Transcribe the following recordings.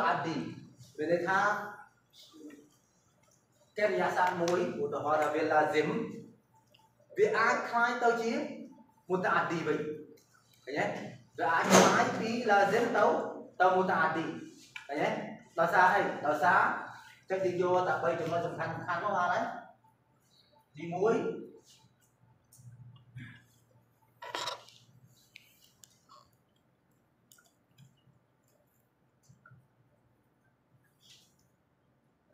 là đi về đây tha cái nhà sản mối một tờ hoa là về là dếm về ai khai tao chi một ta đi vậy. Nhé. Về ai khai phí là dếm tao tao một ta đi nhé. Tao xa hay tao xa chắc đi vô tao bay chúng nó sầm khăn khăn nó vào đấy. Đi muối.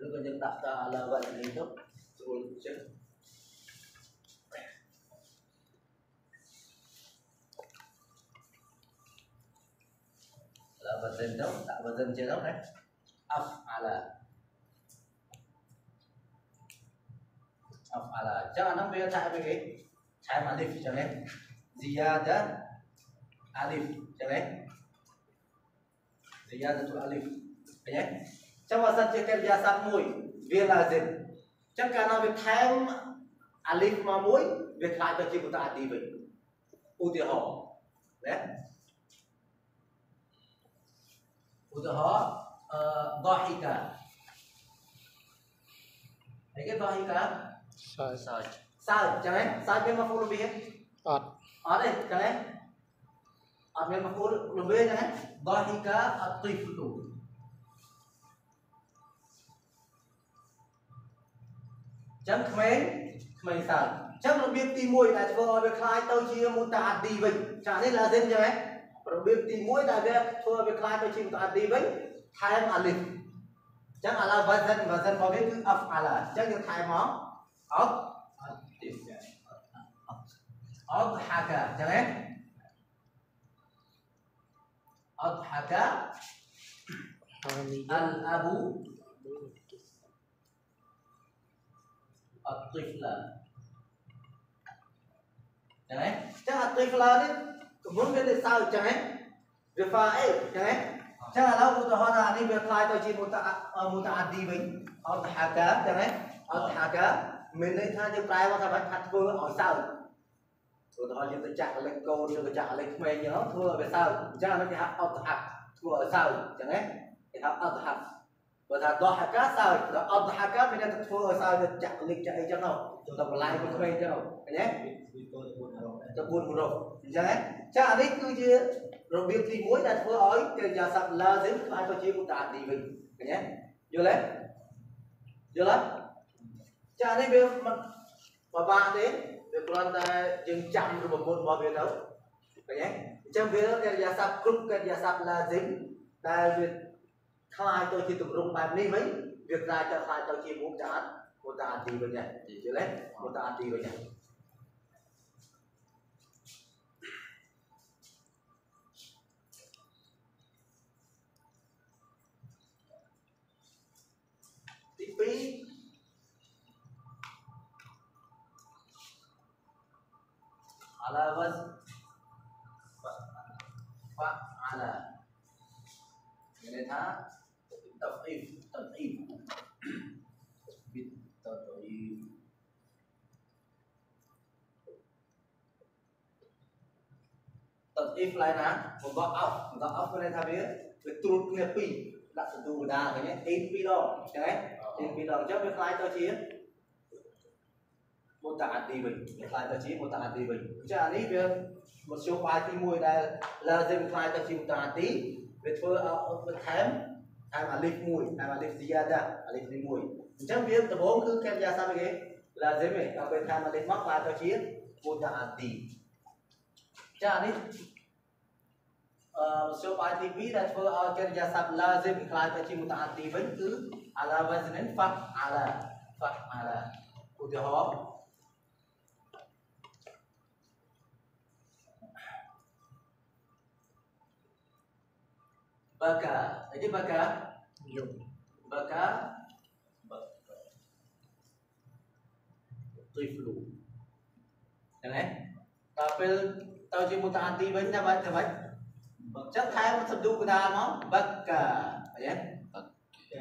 Lu kencing tak là ala buat ni tu. Suruh kencing. Là vật dân đó, tạo vật dân chế đó đấy. Af'ala. Af'ala. Cho nó bây giờ tại cái trái mà alif cho nên ziyada alif cho nên ziyada tu alif. nhé? Cawasan Cekerjasan Mui, Bielazin. Chắc cả nó về thêm Alif mà mui, về lại cho chị của ta đi về. Ưu tiêu hồ. Đấy. Ưu tiêu hồ. Dohika. Đấy cái Dohika. Saj. Saj. Saj, chẳng lẽ? Saj bên mà phụ lưu bì hết? Ad. Ad đấy, chẳng lẽ? Ad bên mà phụ lưu bì hết chẳng lẽ? Dohika at-tiflu. ឃើញទេចឹងបើសិនជាកិរិយាសព្ទមួយវាឡាស៊ីមចឹងកាលណាវាថែមអាលីហ្វមកមួយវាខ្លាចទៅជាមុតាអាឌីវិញឧទាហរណ៍ណាឧទាហរណ៍អឺ ضاحكة អីគេ ضاحكة សើច សើច សើចចឹងហ៎សើចមានមកហ្វូលរបៀប អត់ អត់ទេចឹងហ៎អត់មានមកហ្វូលរបៀបចឹងហ៎ ضاحكة الطفل ចឹងក្មេងក្មេងសើចចឹងរបៀបទី1ដែលធ្វើឲ្យវាคล้ายទៅជាមូតាអាឌីវិញចានេះឡាស៊ីមចឹងហ៎របៀបទី1ដែលវាធ្វើឲ្យវាคล้ายទៅជាមូតាអាឌីវិញថែមអាលីហ្វចឹងអាឡាវ៉ាសិនវ៉ាសិនរបស់វាគឺអហ្វអាឡាចឹងយើងថែមមកអត់អត់ហាកាចឹងហ៎អត់ហាកា ហា អត់ទុយផ្លើចឹងហ៎ចឹងអត់ទុយផ្លើនេះកម្រិតវានៅសើចឹងហ៎ refer A ចឹងហ៎ចឹងឥឡូវឧទាហរណ៍ថានេះវាខ្លាយទៅជាមូតាមូតាឌីវិញអត់ថាកាចឹងហ៎អត់ថាកាមានន័យថាយើងប្រែមកថាបាច់ថាធ្វើឲ្យសើឧទាហរណ៍យើងទៅចាក់លេខកូនឬក៏ចាក់លេខក្មេងចឹងធ្វើឲ្យវាសើចឹងអានេះគេហៅអត់ថាធ្វើឲ្យសើចឹងហ៎គេហៅអត់ថា បើថាដោះហាកាសើចដល់អត់ហាកាមានតែធ្វើឲ្យសើចទៅចាក់លិចចាក់អីចឹងទៅទៅបន្លាយទៅក្មេងចឹងទៅឃើញទេទៅ4រកអញ្ចឹងហ៎ចាអានេះគឺជារបៀបទី1ដែលធ្វើឲ្យកិរិយាសព្ទ lazim ខ្លាយទៅជាមុតាឌីវិញឃើញទេយល់ទេយល់ទេចានេះវាមិនបបាក់ទេវាគ្រាន់តែយើងចាំរូបមន្តរបស់វាទៅឃើញទេអញ្ចឹងវាកិរិយាសព្ទគ្រប់កិរិយាសព្ទ lazim ដែលវា คลายตัวที่ตกลงแบบนี้ไหมเรียกรายจะคลายตัวที่มุกจัดโมตาดีไปเนี่ยดีเลยโมตาดีไปเนี่ย if lại na mình có up mình có up cái này thay biết. Với trút cái đặt từ đà cái này eight pi đó cái này eight pi đó chắc với lại tao chia. Một tạ đi bình với lại tao chia một tạ đi bình. Chứ anh ấy biết một số bài thì mua đây là dừng lại tao chia một tạ tí. Với thôi ở bên thém thém à lịch mùi thém à lịch gì ra à lịch mùi. Chắc biết tao bốn cứ kem ra sao vậy? Là dễ mày tao bên thém à lịch mắc lại tao chia một tạ tí cha đi سوف آتي بي that for our كرجة سب لازم خلاص أشي متعدي بنتو على وزن فعل فعل وده هو baka jadi baka yuk baka baka tiflu kan eh tapil tau si mutaati banyak banyak banyak chất thái mà và subdu của ta nó bất cả vậy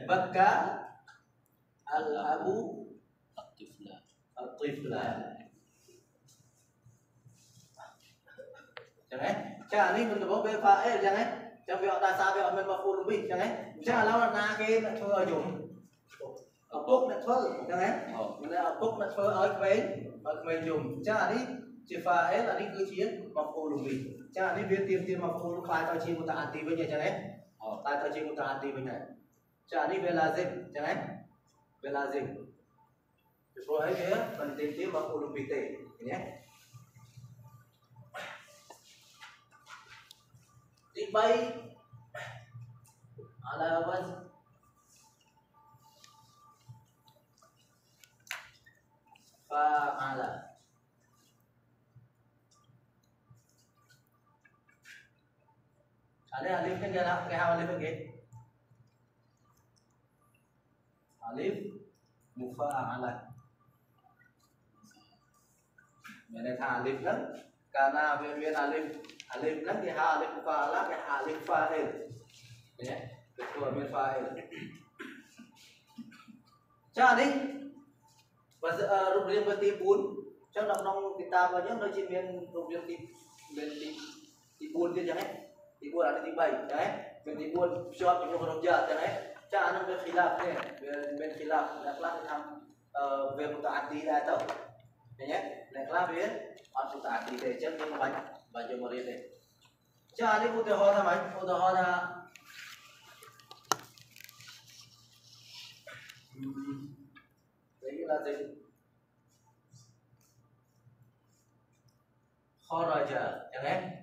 bất cả al abu al-tifla. Chẳng ấy chắc là mình được bao bê pha ấy chẳng ấy chẳng vì họ tại sao vì họ mình mà phụ lũ bị chẳng ấy chắc là lâu là na cái là thưa ở dùng ở quốc là thưa chẳng ấy mình là ở quốc là thưa ở bên ở bên dùng chắc là đi chỉ pha ấy là đi cứ chiến mặc phô lùng lì cha đi biết tiền mặc mà phô khai tao chi một tạ tí với nhau chẳng đấy. Ờ tai tao chi một tạ tí với nhảy cha đi về là gì chẳng đấy. Về là gì thì phô ấy kia mình tiền tiền mà phô lùng lì tệ nhé. Thì bay. Là bên và là అదే అలీఫ్ ని क्या क्या है अलीफ के अलीफ मुफअला मैंने कहा अलीफ ना कहना अभी मैंने अलीफ अलीफ ना कि हाँ अलीफ मुफअला कि हाँ अलीफ फाइल ठीक है इसको अमीर फाइल चलिए बस रुक riêng với tí 4 trong đọc nông kitab và những nơi chỉ miền ruộng riêng tí bên tí tí 4 kia chẳng hết Dibuat về một eh? Kan dibuat tàu, dibuat kerja, eh? Cara anda berkhilaf, eh? Berkhilaf, naklah tentang bermutaati lah bánh Ya, naklah ber mutaati cha Jangan kau baca baca hoa deh. Cara ini hoa, hora, là hora. Lagi lagi. Kharaja, chẳng kan?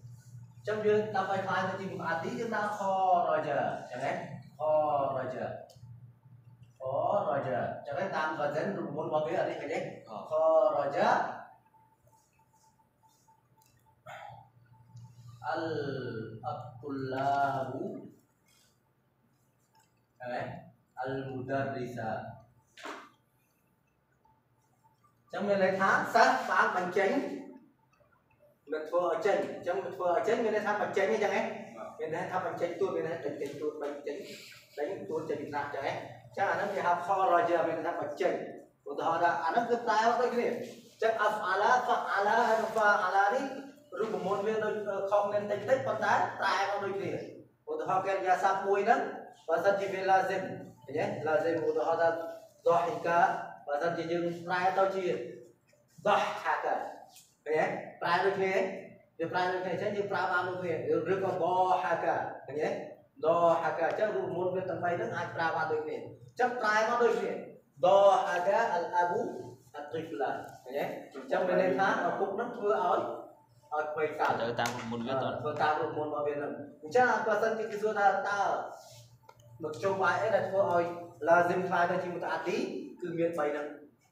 trong việc ta phải khai cái gì mà tí chúng ta kho rồi chờ. Chẳng hết kho rồi chờ. Kho rồi chờ. Chẳng hết tam rồi đến muốn có cái ở đây cái đấy. Ờ. Kho rồi chờ. Al abdullahu chẳng hết al mudarrisa trong việc lấy tháng sát phá bằng chính វាធ្វើឲ្យចេញអញ្ចឹងវាធ្វើឲ្យចេញមានន័យថាបញ្ចេញអញ្ចឹងហ៎មានន័យថាបញ្ចេញទួតមានន័យបញ្ចេញទួតបញ្ចេញចេញទួតចេញពីណាអញ្ចឹងហ៎ចាអាហ្នឹងគេហៅ kharaja មានន័យថាបញ្ចេញឧទាហរណ៍ថាអាហ្នឹងគឺតែដូចគ្នាអញ្ចឹង afala fa'ala ហើយ fa'ala នេះរូបមន្តវាដូចខុសគ្នាតិចតិចប៉ុន្តែតែមកដូចគ្នាឧទាហរណ៍កិរិយាសព្ទមួយហ្នឹងបើសិនជាវា lazim ឃើញទេ lazim ឧទាហរណ៍ថា dhahika បើសិនជាយើងប្រែទៅជា dhahaka ឃើញទេប្រែដូចគ្នាយើងប្រែដូចគ្នាអញ្ចឹងយើងប្រើបានដូចគ្នាឬក៏បហាកាឃើញទេដហាកាអញ្ចឹងរូបមន្តវាទាំង3ហ្នឹងអាចប្រើបានដូចគ្នាអញ្ចឹងប្រែមកដូចគ្នាដហាកាអលអាប៊ូអតិហ្លាឃើញទេអញ្ចឹងមានន័យថាឪពុកហ្នឹងធ្វើឲ្យឲ្យក្មេងកើតទៅតាមមុនវាតធ្វើតាមរូបមន្តរបស់វាហ្នឹងអញ្ចឹងបើសិនជាគេសួរថាតើមកជុំបាយអីដែលធ្វើឲ្យ lazim ខ្លាយទៅជាមុតអាទីគឺមាន3ហ្នឹង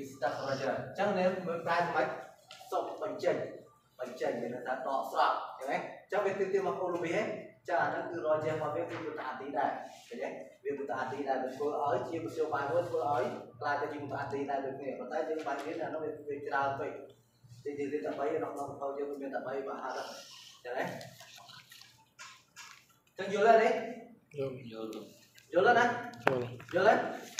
ថែមស៊ីនថែមតាថែមអាលីហ្វឧទាហរណ៍ថាកិរិយាសព្ទកវហ្វារ៉ឬក៏ kharaja អានោះកិរិយាសព្ទ kharaja អញ្ចឹងវាខ្លាយទៅជាមុតអាទី istakhraja istakhraja istakhraja istakhraja អញ្ចឹងនេះមើលប្រែមិនសុបបញ្ចេញបញ្ចេញមានន័យថាដកស្រង់អញ្ចឹងហ៎អញ្ចឹងវាទីទីមកគោលវាចាអាហ្នឹងគឺរយចេះមកវាគឺមុតអាទីដែរឃើញទេវាមុតអាទីដែរវាធ្វើឲ្យជាមធ្យោបាយមួយធ្វើឲ្យខ្លាយទៅជាមុតអាទីដែរដូចគ្នាប៉ុន្តែយើងបាញ់រៀនអានោះវាច្រើនពេកទីទីទីតែ3ក្នុងក្នុងខោយើងមានតែ3មហាហ្នឹងអញ្ចឹងហ៎ចឹងយល់ទេនេះយល់យល់យល់ទេណាយល់យល់ទេ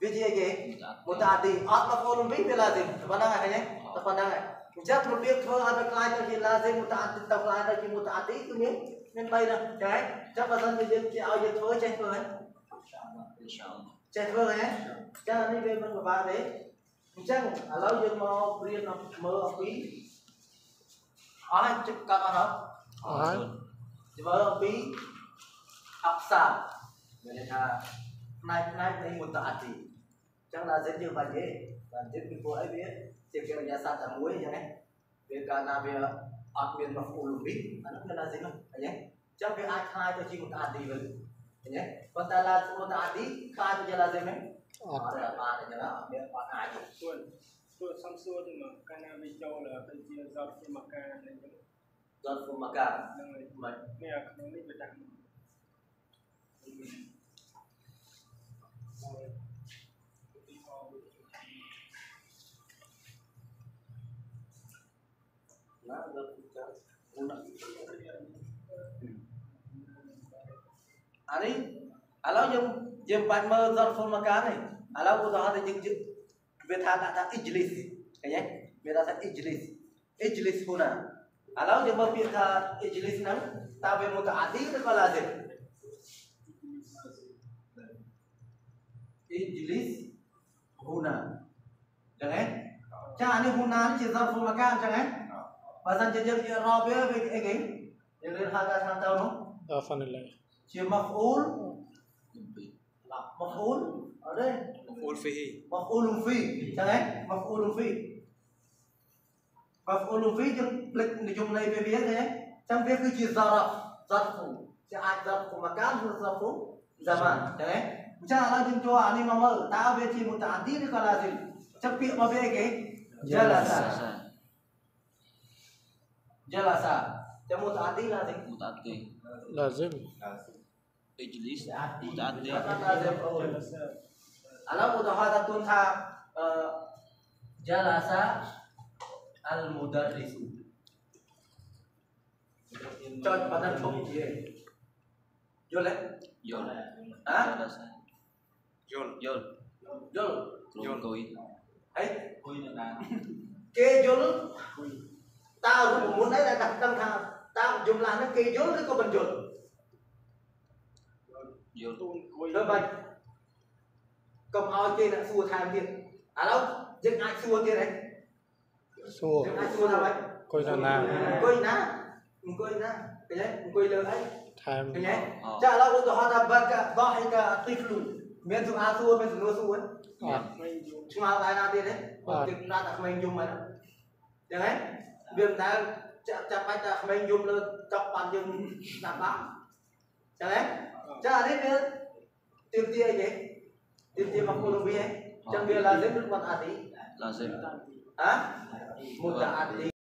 Vijayage, Mutati, Atma Kolum Big Vilazim, Tapananga, Tapananga. Just một việc thôi, hai cái này thì là gì một tạ thì tập lại là chỉ một tạ tí thôi nhé. Nên bây giờ cái chắc là dân bây giờ chỉ ao giờ thôi chạy thôi. Chạy thôi nhé. Chắc là đi về bên của bà đấy. Chắc là lâu giờ mà riêng nó mở ở quý. Ở chụp các bạn không? Ờ. Ở. Mở ở quý. Ấp sạc. Vậy là naik-naik dari muntah hati. Chẳng là dễ như vậy. Và tiếp như cô ấy biết, chỉ kêu nhà sa tạm muối nhé. về cả là về ờ, ọt miền mà phụ lùng biết, mà nó là gì không? Nhé. Chẳng vì ai khai tôi chỉ muntah hati vậy. Nhé. Còn ta là một muntah hati, khai tôi là gì mấy? Ở là ba là nhớ là miền ọt ai cũng. Tôi xong xua thì mà Canavi Châu là bên kia giao khi mà Canavi Châu. Giao khi mà Canavi. Mình. Nè, không biết về tạm. អានេះឥឡូវយើងយើងបាច់មើលដល់ហ្វុលមកកានេះឥឡូវឧទាហរណ៍តែយើងវាថាដាក់ថា ijlis ឃើញទេវាដាក់ថា ijlis ijlis ហ្នឹងឥឡូវយើងមើលពាក្យថា ijlis ហ្នឹងតើវាមកតាអាឌីឬក៏ឡាស៊ីម اجلس هنا jangan يعني هنا ini ظرف مكان jangan بعدين جدير إعرابه في again غير هذا عشان تعرفوا عفوا الله شيء مفعول لا مفعول ada مفعول فيه مفعول فيه jangan مفعول فيه مفعول فيه الجملة البيبية jangan trong việc cứ chỉ ظرف ظرف sẽ ai ظرف مكان ظرف زمان jangan جعل جنتو عن مول تابتي متعديل قلازل تبي مبيك جلسة جلسة متعديل لازم متعديل لازم اجلس متعديل لازم على مضاهاة تنها جلس المدرس جد بدل فوق جولة جولة ها Yol. Yol. Yol. Yol. Koy. Ấy. Koy là. Kê yol. Tao cũng muốn đấy là đặt tâm thà. Tao dùng là nó kê yol cái có bình yol. Yol. Đó vậy. Cầm ao kê là xua than tiền À đâu? Dừng ai xua tiền đấy. Xua. Dừng ai xua nào vậy? Koy là na. Koy na. Koy nè Cái đấy. Koy là ấy. Time. Cái đấy. Chả là tôi hỏi là bác ضحك طفل រណ៍ថាបើកដោះឲ្យកាទីហ្វ្លូមានសុអាសួរមានសំណួរសួរ Ọt. មិនយល់ឆ្ងល់ដែរណាទៀតទេបើទឹកដាក់តែក្មេងយំហ្នឹងចឹងហ៎វាមិនដែលចាប់ចាប់បាច់តែក្មេងយំលើចប់បានយើងស្ដាប់បានចឹងហ៎ចាអានេះវាទៀមទាអីគេទៀមទាមកគោលវាហ៎ចឹងវាឡាសិមឬមិនអាទី Lazim. ហ៎មុតអាទី